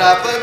Kenapa